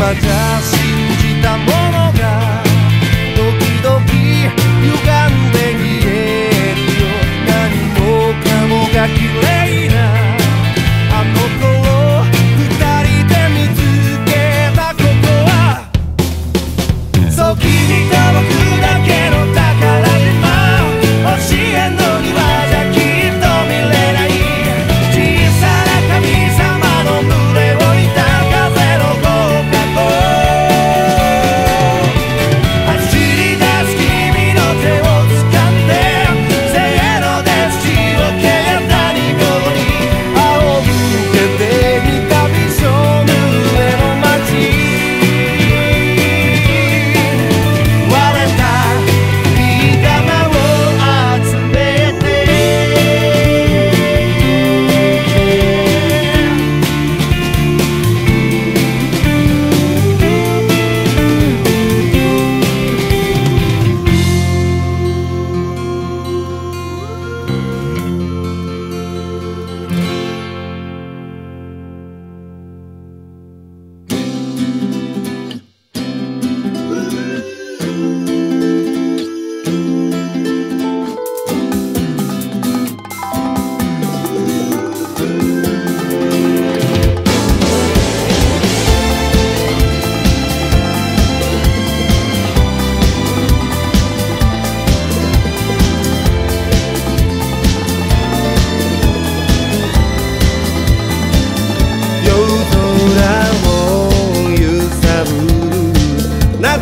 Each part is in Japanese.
今じゃ信じたものが時々歪んで見えるよ。何もかもが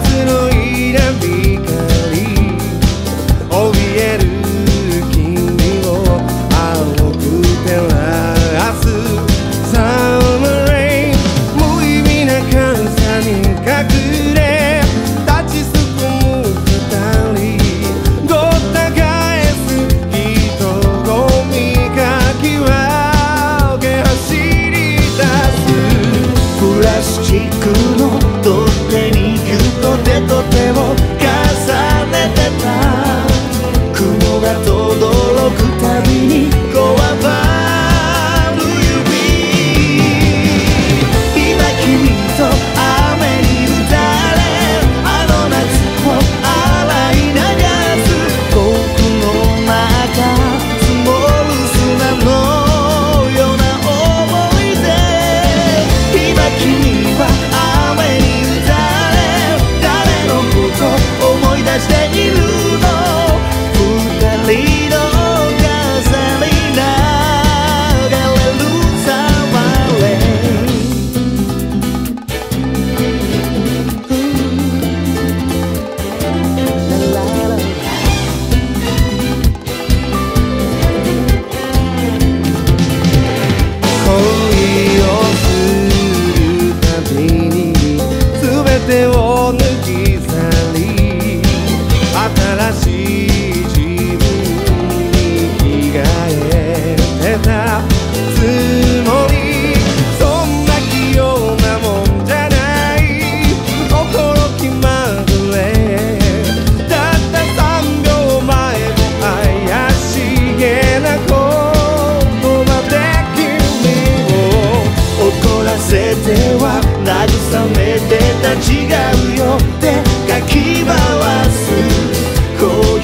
that's. Deus.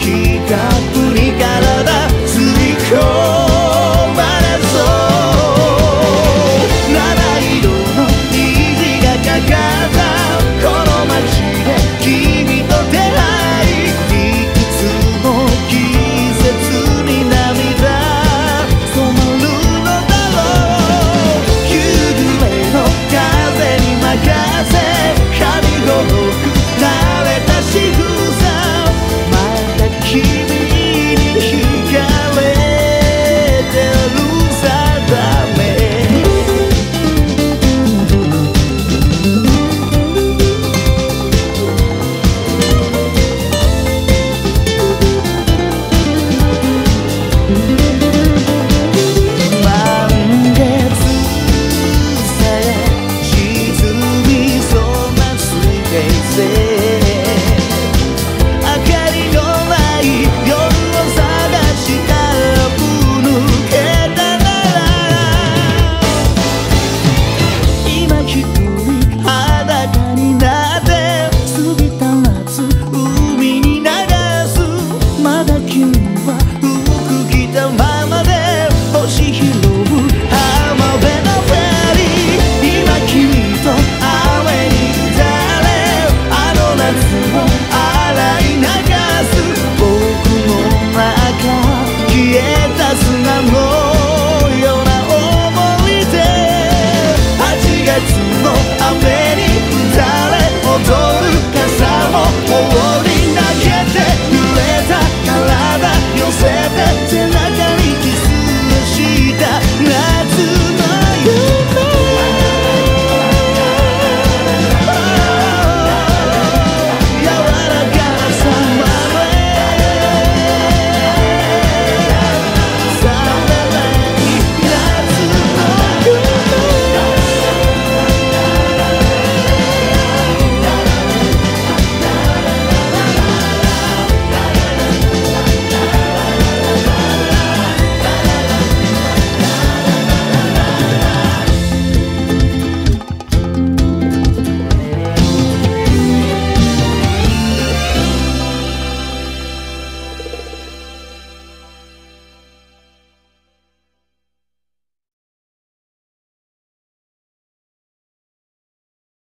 ひたっぷり体吸い込む